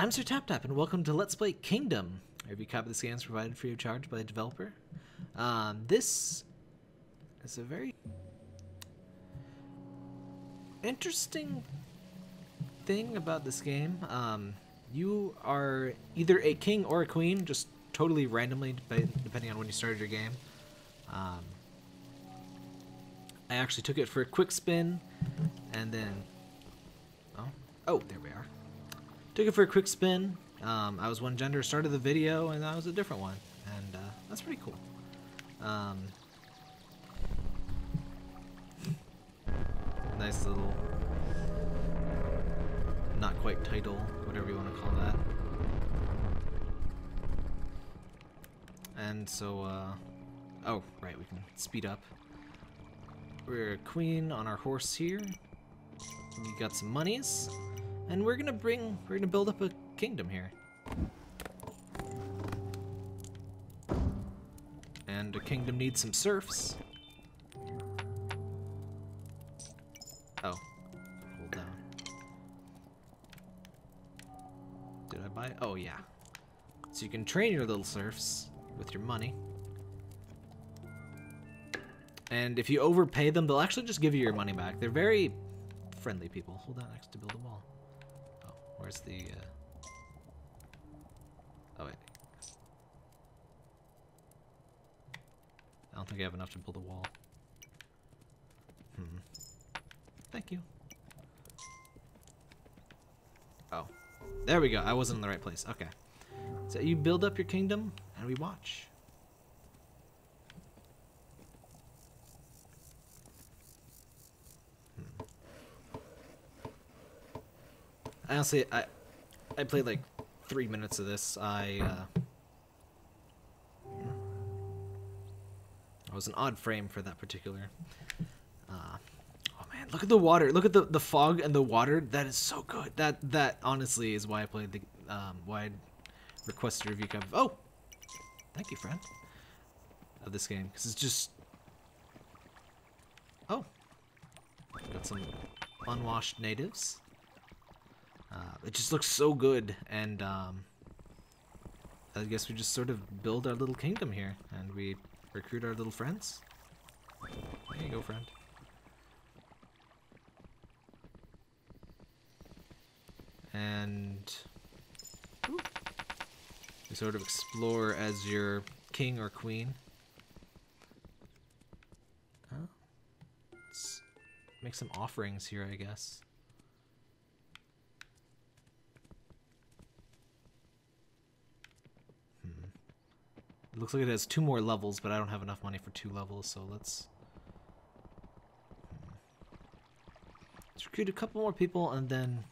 I'm Sir Tap Tap, and welcome to Let's Play Kingdom. Review copy of this game is provided free of charge by the developer. Um, this is a very interesting thing about this game. Um, you are either a king or a queen, just totally randomly, depending on when you started your game. Um, I actually took it for a quick spin, and then oh, oh, there we are. Took it for a quick spin. Um, I was one gender, started the video, and I was a different one, and uh, that's pretty cool. Um, nice little, not quite title, whatever you want to call that. And so, uh, oh, right, we can speed up. We're a queen on our horse here. We got some monies. And we're gonna bring, we're gonna build up a kingdom here. And a kingdom needs some serfs. Oh, hold down. Did I buy? Oh yeah. So you can train your little serfs with your money. And if you overpay them, they'll actually just give you your money back. They're very friendly people. Hold on, next to build a wall. Where's the? Uh... Oh wait. I don't think I have enough to build a wall. Hmm. Thank you. Oh, there we go. I wasn't in the right place. Okay. So you build up your kingdom, and we watch. Honestly, I I played like three minutes of this. I uh, I was an odd frame for that particular. Uh, oh man, look at the water! Look at the the fog and the water. That is so good. That that honestly is why I played the um, why I requested a review copy. Oh, thank you, friend. Of this game because it's just oh, got some unwashed natives. Uh, it just looks so good, and um, I guess we just sort of build our little kingdom here, and we recruit our little friends. There you go, friend. And we sort of explore as your king or queen. Uh, let's make some offerings here, I guess. It looks like it has two more levels, but I don't have enough money for two levels, so let's... Hmm. Let's recruit a couple more people, and then...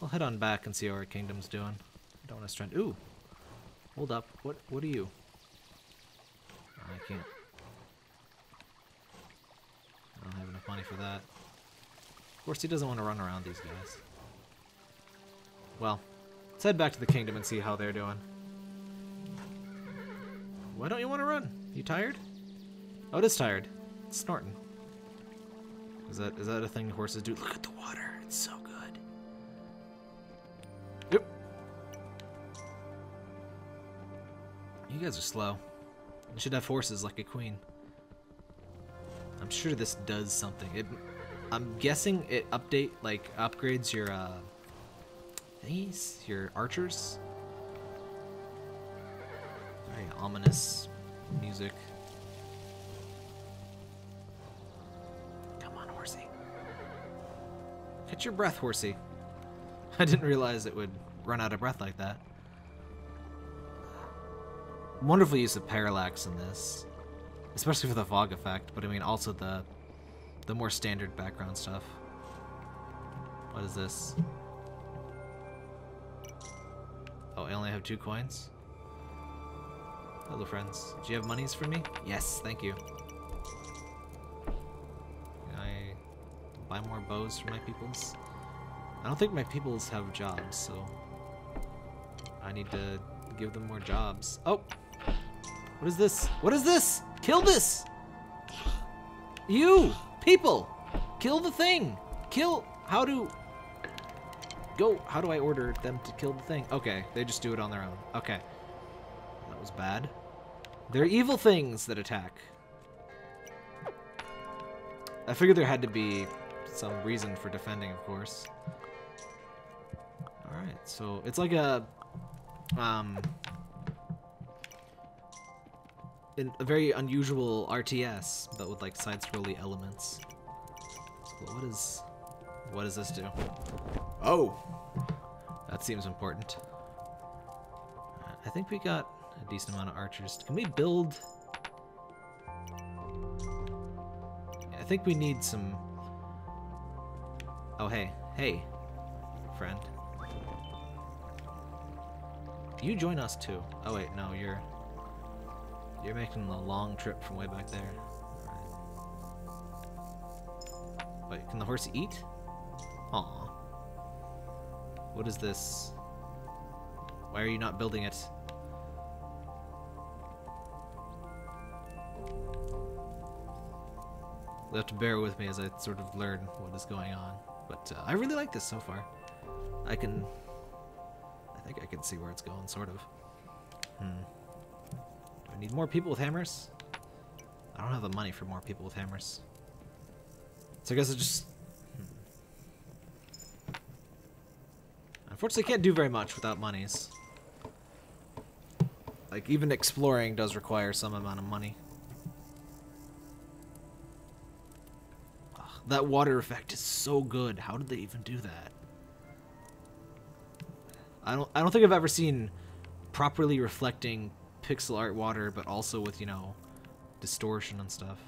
We'll head on back and see how our kingdom's doing. I don't want to strand... Ooh! Hold up. What, what are you? I can't... I don't have enough money for that. Of course, he doesn't want to run around these guys. Well, let's head back to the kingdom and see how they're doing. Why don't you want to run? You tired? Oh, it is tired. It's snorting. Is that is that a thing horses do? Look at the water. It's so good. Yep. You guys are slow. You should have horses like a queen. I'm sure this does something. It, I'm guessing it update like upgrades your uh, these your archers very ominous music. Come on, horsey. Catch your breath, horsey. I didn't realize it would run out of breath like that. Wonderful use of parallax in this. Especially for the fog effect, but I mean also the the more standard background stuff. What is this? Oh, I only have two coins? Hello, friends. Do you have monies for me? Yes, thank you. Can I buy more bows for my peoples? I don't think my peoples have jobs, so I need to give them more jobs. Oh! What is this? What is this? Kill this! You! People! Kill the thing! Kill... How do... go. How do I order them to kill the thing? Okay, they just do it on their own. Okay. That was bad. They're evil things that attack. I figured there had to be some reason for defending, of course. Alright, so it's like a... Um, a very unusual RTS, but with like side-scrolly elements. So what is... What does this do? Oh! That seems important. I think we got a decent amount of archers. Can we build... I think we need some... Oh, hey. Hey, friend. You join us too. Oh wait, no, you're... You're making the long trip from way back there. Wait, can the horse eat? Aw. What is this? Why are you not building it? You'll have to bear with me as I sort of learn what is going on. But uh, I really like this so far. I can... I think I can see where it's going, sort of. Hmm. Do I need more people with hammers? I don't have the money for more people with hammers. So I guess I just... Hmm. Unfortunately, can't do very much without monies. Like, even exploring does require some amount of money. That water effect is so good. How did they even do that? I don't I don't think I've ever seen properly reflecting pixel art water, but also with, you know, distortion and stuff.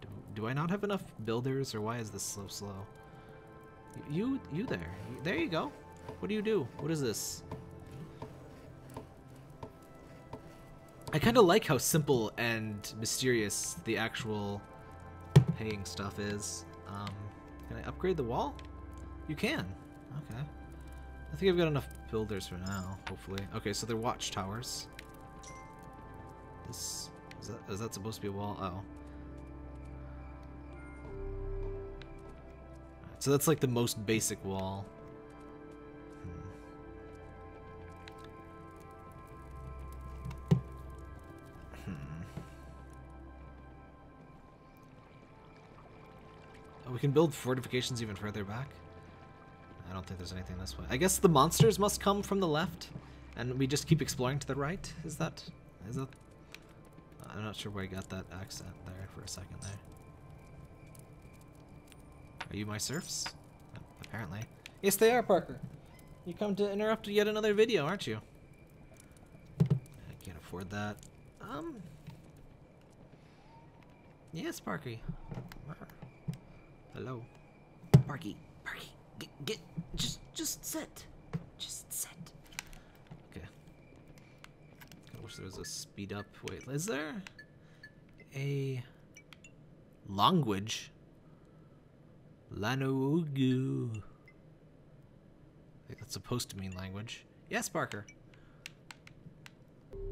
Do, do I not have enough builders, or why is this so slow? You, you there. There you go. What do you do? What is this? I kind of like how simple and mysterious the actual paying stuff is. Um, can I upgrade the wall? You can. Okay. I think I've got enough builders for now, hopefully. Okay, so they're watchtowers. This is that is that supposed to be a wall? Oh. So that's like the most basic wall. Can build fortifications even further back. I don't think there's anything this way. I guess the monsters must come from the left, and we just keep exploring to the right. Is that... Is that... I'm not sure where I got that accent there for a second there. Are you my serfs? Apparently. Yes, they are, Parker. You come to interrupt yet another video, aren't you? I can't afford that. Um... Yes, Parky. Hello. Parky, Parky, get, get, just, just sit. Just sit. Okay. I wish there was a speed up. Wait, is there a language? Lanugu. I think that's supposed to mean language. Yes, Parker.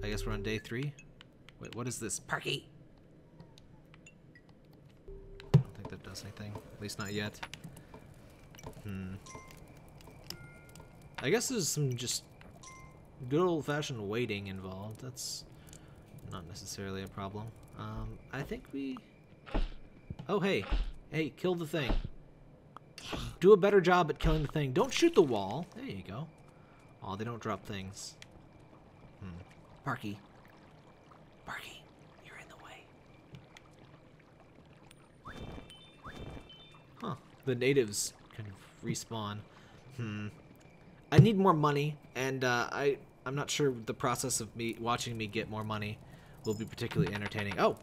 I guess we're on day three. Wait, what is this? Parky, does anything. At least not yet. Hmm. I guess there's some just good old-fashioned waiting involved. That's not necessarily a problem. Um, I think we... Oh, hey. Hey, kill the thing. Do a better job at killing the thing. Don't shoot the wall. There you go. Oh, they don't drop things. Hmm. Parky. Parky. The natives can respawn. Hmm. I need more money, and uh, I I'm not sure the process of me watching me get more money will be particularly entertaining. Oh,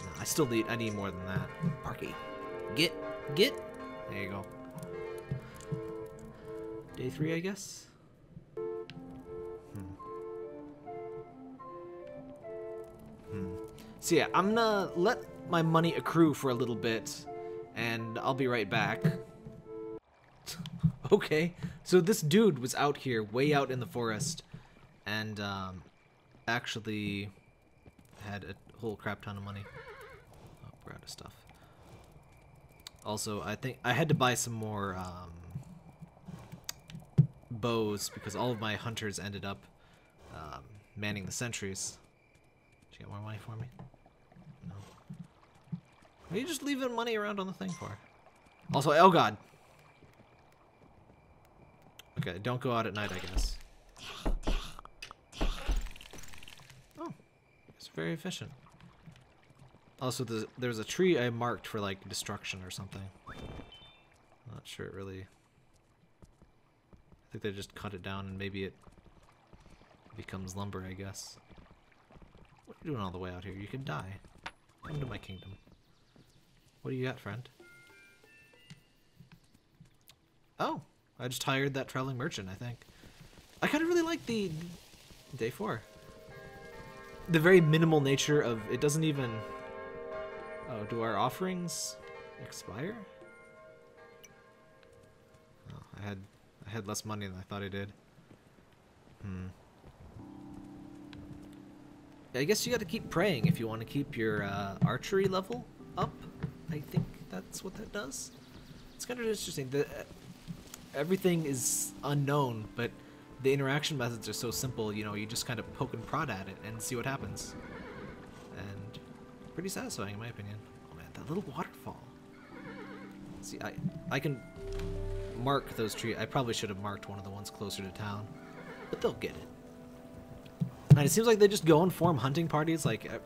no, I still need I need more than that. Parky, get get. There you go. Day three, I guess. Hmm. Hmm. So yeah, I'm gonna let my money accrue for a little bit and I'll be right back. okay, so this dude was out here, way out in the forest, and um, actually had a whole crap ton of money. Oh, we're out of stuff. Also, I think I had to buy some more um, bows because all of my hunters ended up um, manning the sentries. Did you get more money for me? Are you just leaving money around on the thing for? Also, oh god. Okay, don't go out at night, I guess. Oh, it's very efficient. Also, there's, there's a tree I marked for, like, destruction or something. I'm Not sure it really... I think they just cut it down and maybe it becomes lumber, I guess. What are you doing all the way out here? You could die. Come to my kingdom. What do you got, friend? Oh, I just hired that traveling merchant, I think. I kind of really like the day four. The very minimal nature of it doesn't even. Oh, do our offerings expire? Oh, I had I had less money than I thought I did. Hmm. I guess you got to keep praying if you want to keep your uh, archery level up. I think that's what that does. It's kind of interesting. The, everything is unknown, but the interaction methods are so simple. You know, you just kind of poke and prod at it and see what happens. And pretty satisfying, in my opinion. Oh man, that little waterfall. See, I I can mark those trees. I probably should have marked one of the ones closer to town, but they'll get it. And it seems like they just go and form hunting parties. Like, uh,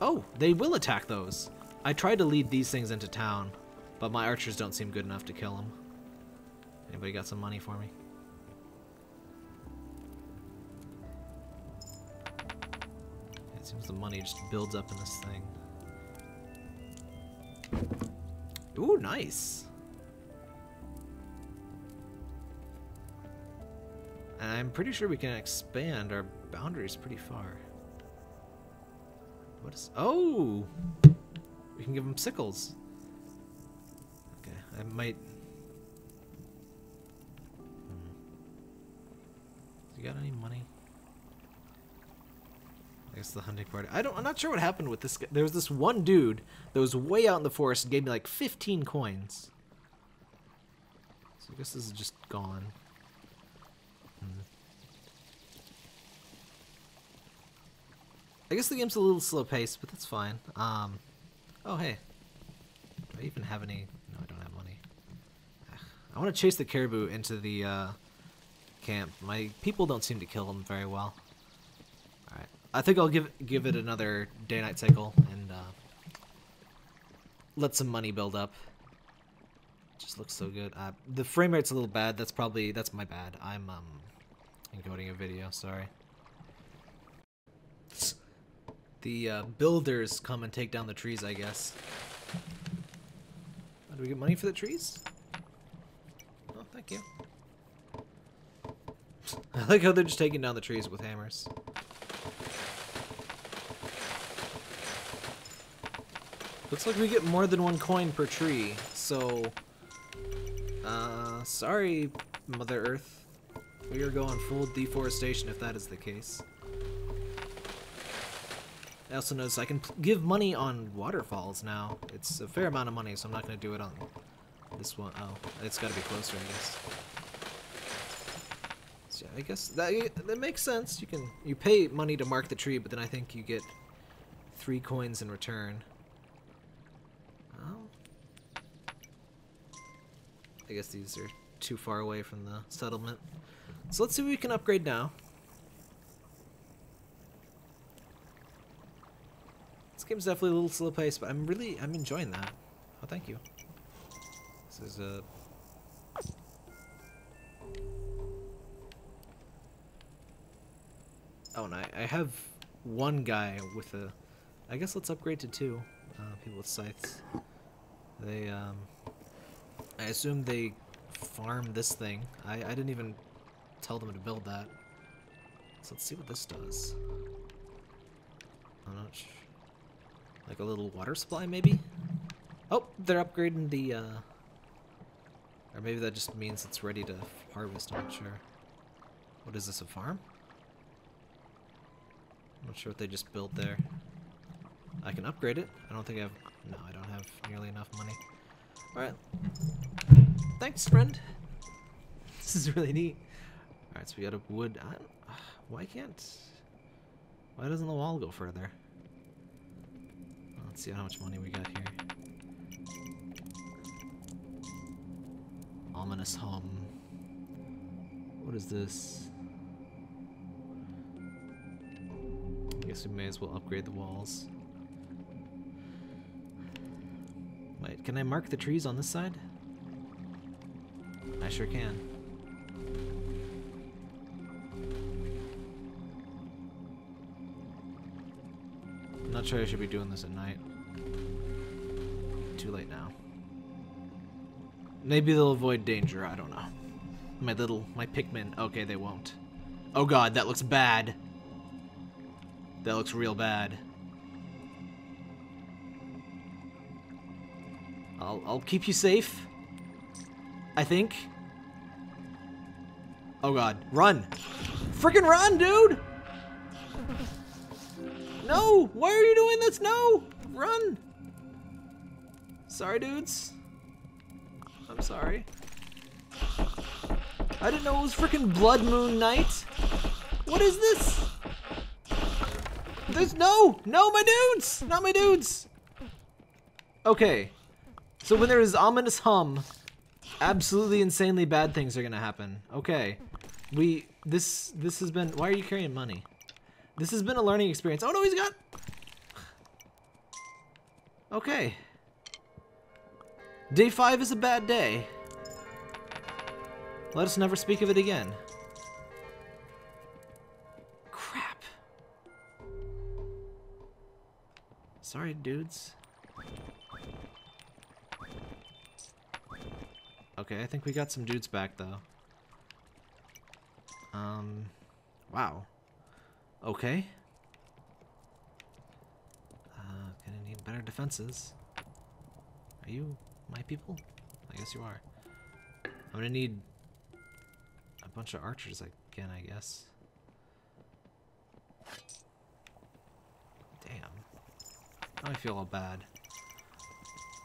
oh, they will attack those. I tried to lead these things into town, but my archers don't seem good enough to kill them. Anybody got some money for me? It seems the money just builds up in this thing. Ooh, nice. And I'm pretty sure we can expand our boundaries pretty far. What is... Oh! We can give them sickles. Okay, I might... Hmm. You got any money? I guess the hunting party. I don't. I'm not sure what happened with this. Guy. There was this one dude that was way out in the forest and gave me like 15 coins. So I guess this is just gone. I guess the game's a little slow paced, but that's fine. Um, oh hey, do I even have any? No, I don't have money. I want to chase the caribou into the uh, camp. My people don't seem to kill them very well. All right, I think I'll give give it another day-night cycle and uh, let some money build up. Just looks so good. Uh, the frame rate's a little bad. That's probably that's my bad. I'm um encoding a video. Sorry. The uh, builders come and take down the trees, I guess. Do we get money for the trees? Oh, thank you. I like how they're just taking down the trees with hammers. Looks like we get more than one coin per tree, so... Uh, sorry, Mother Earth. We are going full deforestation if that is the case. I also notice I can give money on waterfalls now. It's a fair amount of money, so I'm not going to do it on this one. Oh, it's got to be closer, I guess. So yeah, I guess that that makes sense. You can you pay money to mark the tree, but then I think you get three coins in return. Oh. I guess these are too far away from the settlement. So let's see what we can upgrade now. Game's definitely a little slow paced, but I'm really I'm enjoying that. Oh, thank you. This is a. Oh, and I, I have one guy with a. I guess let's upgrade to two. Uh, people with scythes. They um. I assume they farm this thing. I I didn't even tell them to build that. So let's see what this does. I'm not sure. Like a little water supply, maybe? Oh, they're upgrading the, uh... Or maybe that just means it's ready to harvest, I'm not sure. What is this, a farm? I'm not sure what they just built there. I can upgrade it. I don't think I have... No, I don't have nearly enough money. Alright. Thanks, friend. this is really neat. All right, so we got a wood. I why can't? Why doesn't the wall go further? Let's see how much money we got here. Ominous hum. What is this? I guess we may as well upgrade the walls. Wait, can I mark the trees on this side? I sure can. Not sure I should be doing this at night. Too late now. Maybe they'll avoid danger, I don't know. My little, my Pikmin, okay, they won't. Oh god, that looks bad. That looks real bad. I'll, I'll keep you safe. I think. Oh god, run! Freaking run, dude! No! Why are you doing this? No! Run! Sorry, dudes. I'm sorry. I didn't know it was freaking Blood Moon Night. What is this? There's no! No, my dudes! Not my dudes! Okay. So when there is ominous hum, absolutely insanely bad things are gonna happen. Okay. We this this has been why are you carrying money? This has been a learning experience. Oh no, he's got Okay. Day five is a bad day. Let us never speak of it again. Crap. Sorry, dudes. Okay, I think we got some dudes back though. Um, wow. Okay. Uh, gonna need better defenses. Are you my people? I guess you are. I'm gonna need a bunch of archers again, I guess. Damn. Now I feel all bad.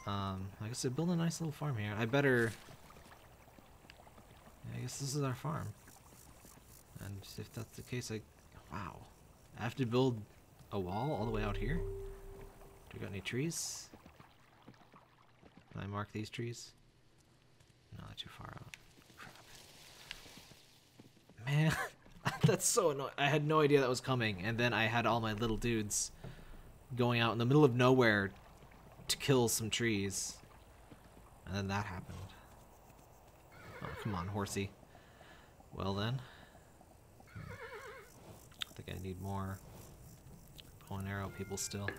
Um, like I build a nice little farm here. I better... I guess this is our farm. And if that's the case, I... Wow. I have to build a wall all the way out here? Do we got any trees? Can I mark these trees? No, too far out. Crap. Man, that's so annoying. I had no idea that was coming, and then I had all my little dudes going out in the middle of nowhere to kill some trees. And then that happened. Oh, come on, horsey. Well then. Hmm. I think I need more bow and arrow people still.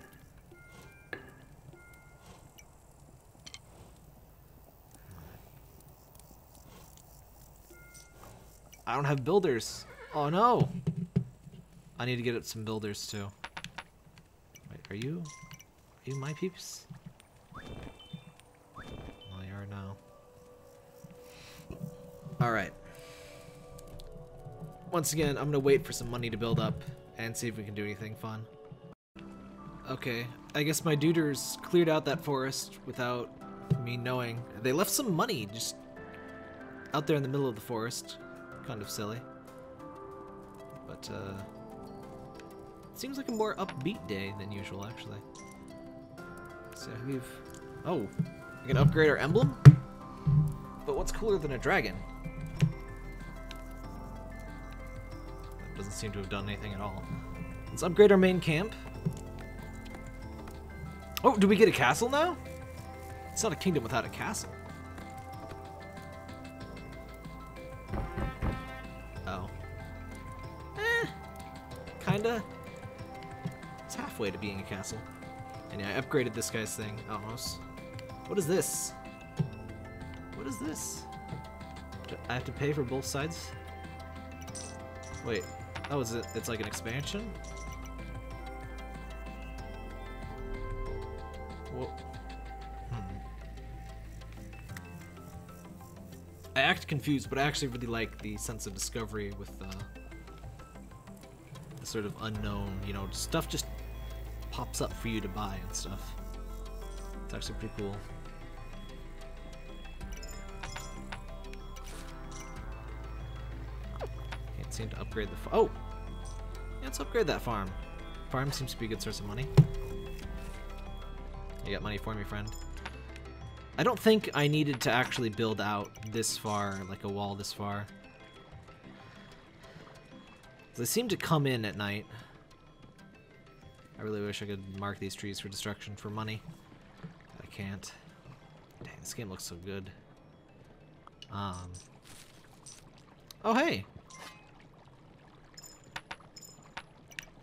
I don't have builders. Oh no. I need to get up some builders too. Wait, are you? Are you my peeps? Well, you are now. Alright. Once again, I'm gonna wait for some money to build up and see if we can do anything fun. Okay, I guess my duders cleared out that forest without me knowing. They left some money just out there in the middle of the forest. Kind of silly. But, uh... It seems like a more upbeat day than usual, actually. So we've... Oh, we can upgrade our emblem? But what's cooler than a dragon? That doesn't seem to have done anything at all. Let's upgrade our main camp. Oh, do we get a castle now? It's not a kingdom without a castle. Kinda. It's halfway to being a castle. And yeah, I upgraded this guy's thing, almost. What is this? What is this? Do I have to pay for both sides? Wait. Oh, is it? It's like an expansion? Hmm. I act confused, but I actually really like the sense of discovery with uh, sort of unknown, you know, stuff just pops up for you to buy and stuff. It's actually pretty cool. Can't seem to upgrade the. Oh, yeah, let's upgrade that farm. Farm seems to be a good source of money. You got money for me, friend. I don't think I needed to actually build out this far, like a wall this far. They seem to come in at night. I really wish I could mark these trees for destruction for money. I can't. Dang, this game looks so good. Um. Oh, hey!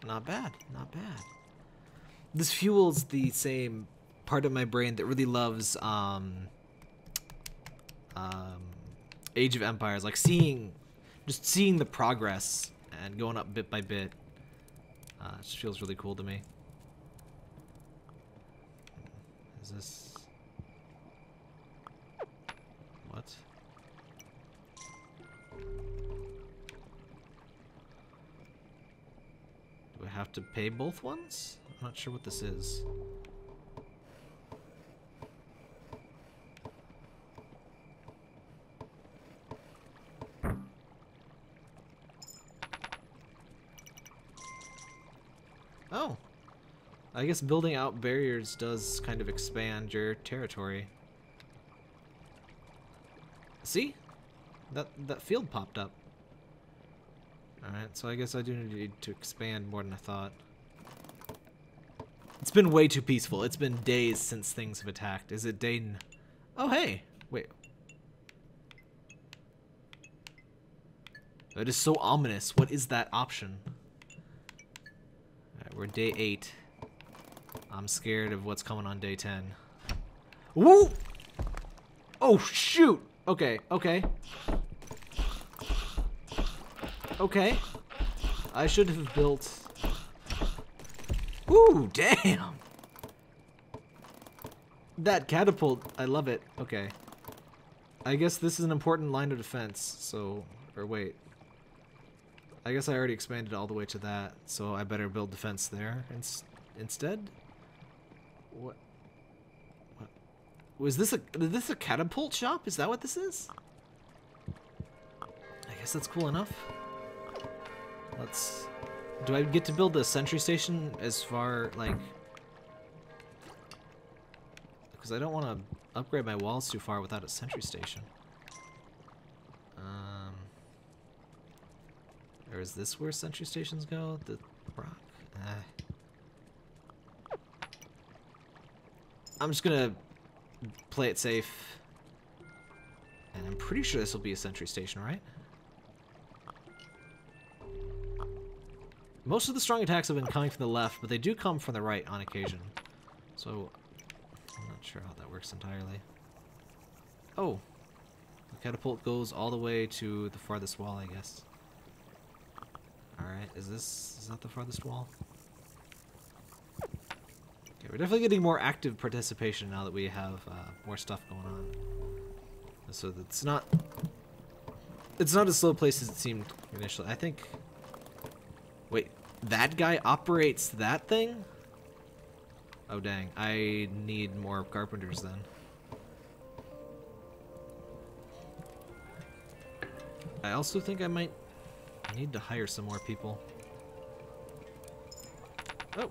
Not bad, not bad. This fuels the same part of my brain that really loves um, um, Age of Empires, like seeing, just seeing the progress and going up bit by bit. Uh, it just feels really cool to me. Is this what? Do I have to pay both ones? I'm not sure what this is. Oh. I guess building out barriers does kind of expand your territory. See? That that field popped up. Alright, so I guess I do need to expand more than I thought. It's been way too peaceful. It's been days since things have attacked. Is it day... Oh, hey! Wait. That is so ominous. What is that option? Alright, we're day 8. I'm scared of what's coming on day 10. Woo! Oh, shoot! Okay, okay. Okay. I should have built... Ooh, damn! That catapult, I love it. Okay. I guess this is an important line of defense, so... Or wait. I guess I already expanded all the way to that, so I better build defense there ins instead? What? What? Was this a is this a catapult shop? Is that what this is? I guess that's cool enough. Let's. Do I get to build a sentry station as far like? Because I don't want to upgrade my walls too far without a sentry station. Um. Or is this where sentry stations go? The rock. Eh. I'm just gonna play it safe. And I'm pretty sure this will be a sentry station, right? Most of the strong attacks have been coming from the left, but they do come from the right on occasion. So, I'm not sure how that works entirely. Oh. The catapult goes all the way to the farthest wall, I guess. Alright, is this... is that the farthest wall? We're definitely getting more active participation now that we have uh, more stuff going on. So it's not... It's not as slow place as it seemed initially. I think... Wait, that guy operates that thing? Oh dang, I need more carpenters then. I also think I might need to hire some more people. Oh!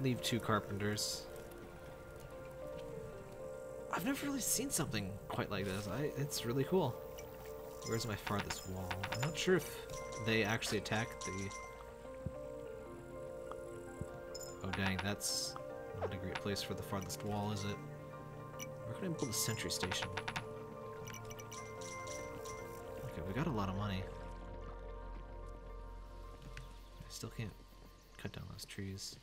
Leave two carpenters. I've never really seen something quite like this. I, it's really cool. Where's my farthest wall? I'm not sure if they actually attack the... Oh dang, that's not a great place for the farthest wall, is it? Where can I build a sentry station? Okay, we got a lot of money. I still can't cut down those trees.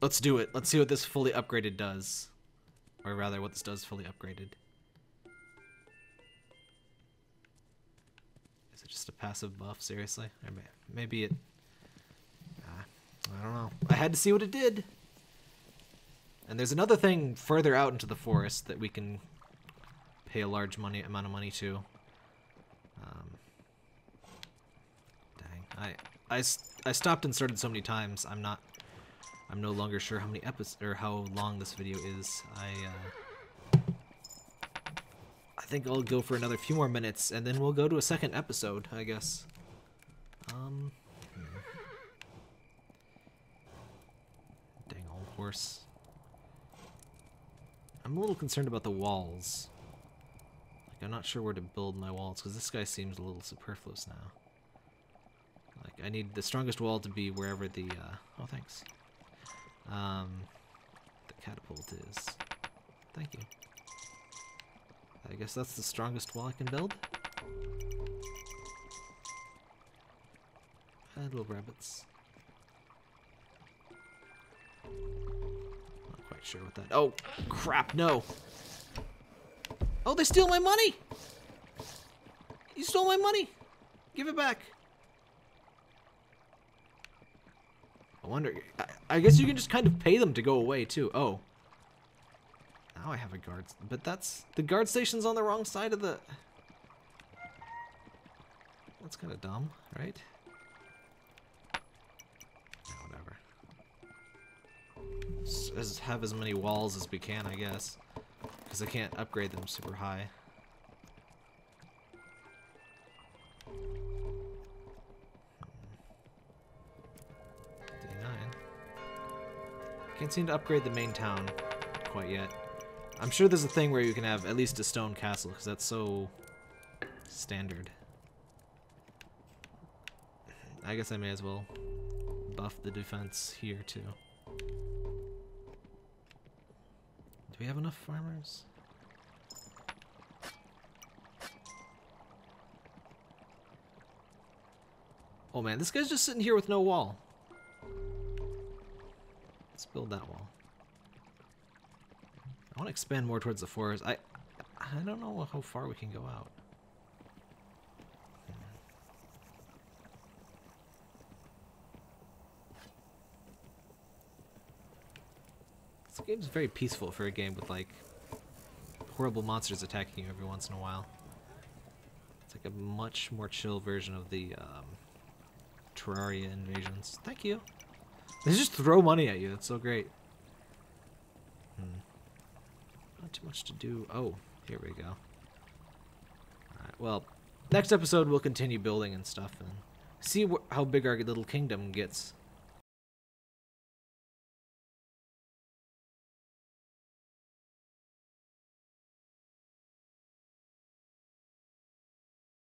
Let's do it. Let's see what this fully upgraded does. Or rather, what this does fully upgraded. Is it just a passive buff, seriously? Or maybe it... Uh, I don't know. I had to see what it did. And there's another thing further out into the forest that we can pay a large money amount of money to. Um, dang. I, I, I stopped and started so many times, I'm not I'm no longer sure how many episodes or how long this video is. I uh, I think I'll go for another few more minutes, and then we'll go to a second episode, I guess. Um. hmm. Dang old horse. I'm a little concerned about the walls. Like, I'm not sure where to build my walls, because this guy seems a little superfluous now. Like, I need the strongest wall to be wherever the, uh, oh, thanks. Um, the catapult is. Thank you. I guess that's the strongest wall I can build. Uh, little rabbits. Not quite sure what that. Oh, crap! No. Oh, they steal my money. You stole my money. Give it back. I wonder. I, I guess you can just kind of pay them to go away too. Oh. Now I have a guard, but that's the guard station's on the wrong side of the. That's kind of dumb, right? Whatever. Have as many walls as we can, I guess, because I can't upgrade them super high. Can't seem to upgrade the main town quite yet. I'm sure there's a thing where you can have at least a stone castle, because that's so standard. I guess I may as well buff the defense here too. Do we have enough farmers? Oh man, this guy's just sitting here with no wall. Build that wall. I want to expand more towards the forest. I I don't know how far we can go out. This game's very peaceful for a game with like horrible monsters attacking you every once in a while. It's like a much more chill version of the um, Terraria invasions. Thank you. They just throw money at you. That's so great. Hmm. Not too much to do. Oh, here we go. Alright, well, next episode we'll continue building and stuff and see how big our little kingdom gets.